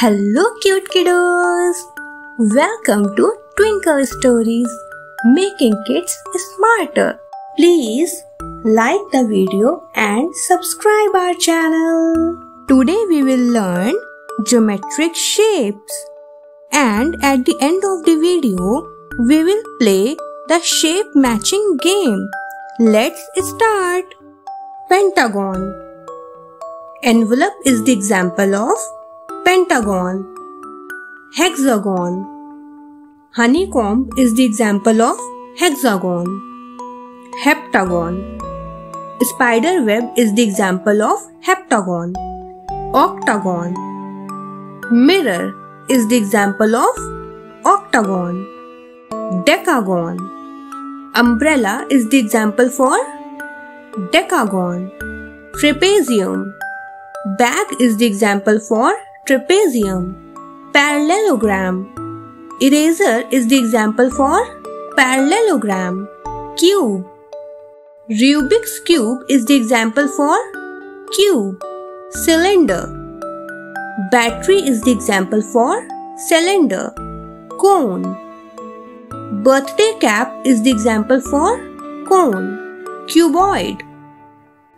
Hello, cute kiddos! Welcome to Twinkle Stories, making kids smarter. Please like the video and subscribe our channel. Today we will learn geometric shapes. And at the end of the video, we will play the shape matching game. Let's start. Pentagon. Envelope is the example of pentagon. Hexagon. Honeycomb is the example of hexagon. Heptagon. Spider web is the example of heptagon. Octagon. Mirror is the example of octagon. Decagon. Umbrella is the example for decagon. Trapezium. Bag is the example for trapezium. Parallelogram. Eraser is the example for parallelogram. Cube. Rubik's cube is the example for cube. Cylinder. Battery is the example for cylinder. Cone. Birthday cap is the example for cone. Cuboid.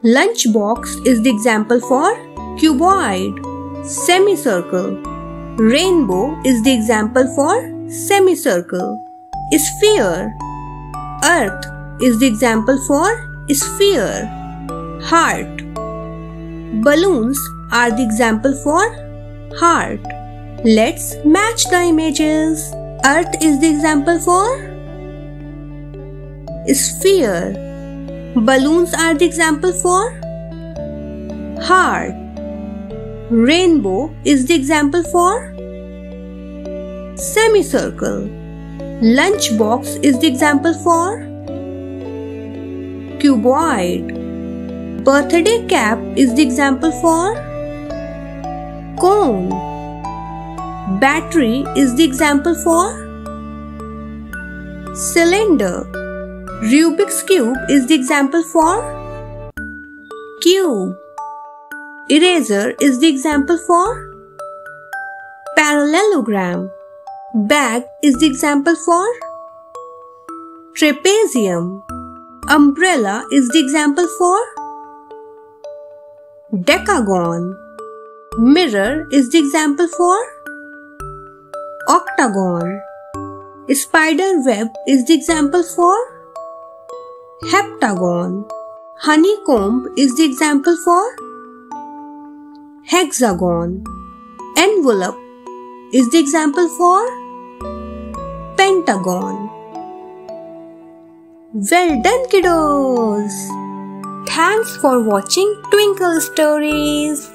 Lunchbox is the example for cuboid. Semicircle. Rainbow is the example for semicircle. Sphere. Earth is the example for sphere. Heart. Balloons are the example for heart. Let's match the images. Earth is the example for sphere. Balloons are the example for heart. Rainbow is the example for semicircle. Lunchbox is the example for cuboid. Birthday cap is the example for cone. Battery is the example for cylinder. Rubik's cube is the example for cube. Eraser is the example for parallelogram. Bag is the example for trapezium. Umbrella is the example for decagon. Mirror is the example for octagon. Spider web is the example for heptagon. Honeycomb is the example for hexagon. Envelope is the example for pentagon. Well done, kiddos! Thanks for watching Twinkle Stories.